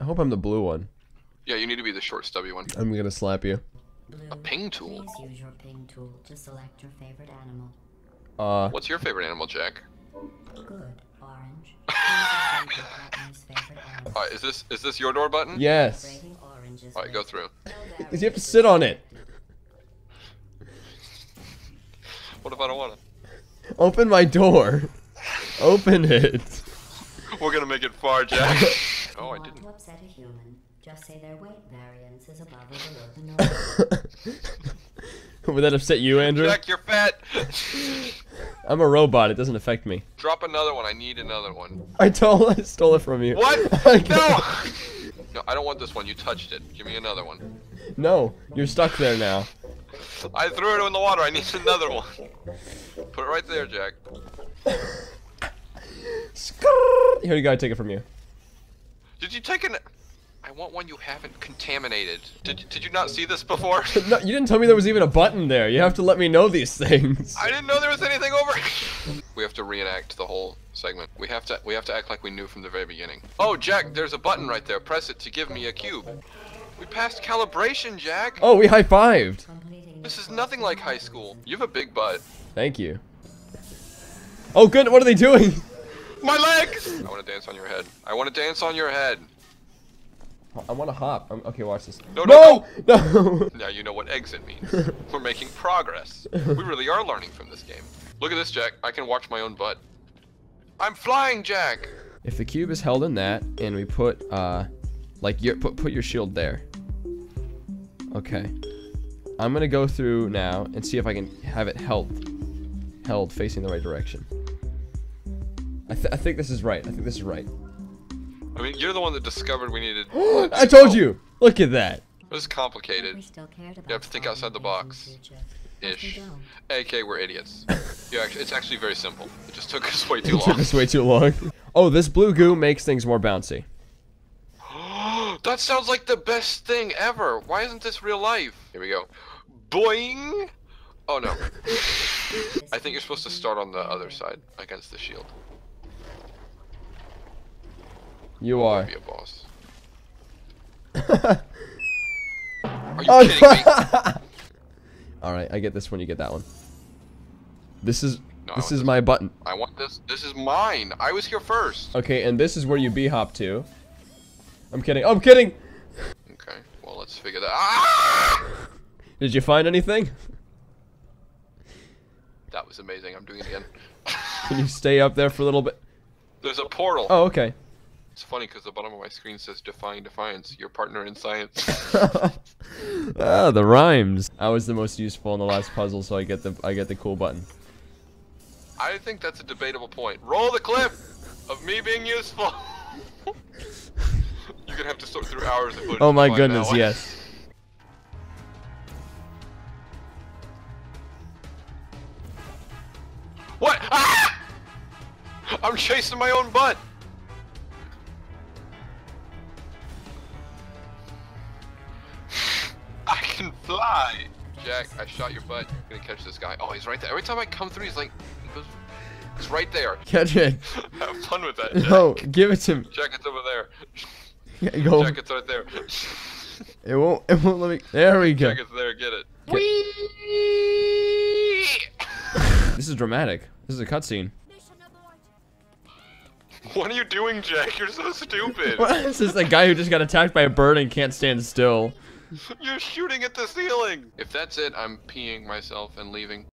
I hope I'm the blue one. Yeah, you need to be the short, stubby one. I'm gonna slap you. Blue, A ping tool? Please use your ping tool to select your favorite animal. Uh, What's your favorite animal, Jack? Good. Orange. Please indicate your partner's favorite animal. Alright, is this is this your door button? yes. Rating orange is Alright, go through. No Because you have to sit on it. What if I don't want to? Open my door. Open it. We're gonna make it far, Jack. Oh, I Want didn't. to upset a human? Just say their weight variance is above or below the norm. Would that upset you, Andrew? Jack, you're fat. I'm a robot. It doesn't affect me. Drop another one. I need another one. I stole, I stole it from you. What? I no. got- No, I don't want this one. You touched it. Give me another one. No, you're stuck there now. I threw it in the water. I need another one. Put it right there, Jack. Here you go. I take it from you. Did you take an? I want one you haven't contaminated. Did Did you not see this before? No, you didn't tell me there was even a button there. You have to let me know these things. I didn't know there was anything over. we have to reenact the whole segment. We have to we have to act like we knew from the very beginning. Oh, Jack, there's a button right there. Press it to give me a cube. We passed calibration, Jack. Oh, we high fived. This is nothing like high school. You have a big butt. Thank you. Oh, good. What are they doing? My legs! I want to dance on your head. I want to dance on your head. I want to hop. I'm, okay, watch this. No, no, no, no. Now you know what exit means. We're making progress. We really are learning from this game. Look at this, Jack. I can watch my own butt. I'm flying, Jack! If the cube is held in that, and we put, uh, like, your put put your shield there. Okay. I'm gonna go through now and see if I can have it held, held facing the right direction. I, th I think this is right. I think this is right. I mean, you're the one that discovered we needed. I told you. Look at that. This is complicated. We still cared about You have to think outside the box. future. But we Ish. AK, we're idiots. yeah, actually, it's actually very simple. It just took us way too It took us way too long. Oh, this blue goo makes things more bouncy. that sounds like the best thing ever. Why isn't this real life? Here we go. Boing! Oh no. I think you're supposed to start on the other side against the shield. You are. Be a boss. Are you Oh, kidding me? All right, I get this one. You get that one. This is No, this is this my button. I want this. This is mine. I was here first. Okay, and this is where you b hop to. I'm kidding. Oh, I'm kidding. Okay. Well, let's figure that. Ah! Did you find anything? That was amazing. I'm doing it again. Can you stay up there for a little bit? There's a portal. Oh, okay. It's funny because the bottom of my screen says "Defying Defiance." Your partner in science. ah, the rhymes. I was the most useful in the last puzzle, so I get the I get the cool button. I think that's a debatable point. Roll the clip of me being useful. You're gonna have to sort through hours of footage. Oh my goodness, yes. What? Ah! I'm chasing my own butt. Fly. Jack, I shot your butt. Gonna catch this guy. Oh, he's right there. Every time I come through, he's like, he goes, he's right there. Catch it. Have fun with that, Jack. No, give it to me. Jack, it's over there. Yeah, Go. Jack, it's right there. It won't. It won't let me. There we go. Jack, it's there. Get it. Get- This is dramatic. This is a cutscene. What are you doing, Jack? You're so stupid. What is this? A guy who just got attacked by a bird and can't stand still. You're shooting at the ceiling. If that's it, I'm peeing myself and leaving.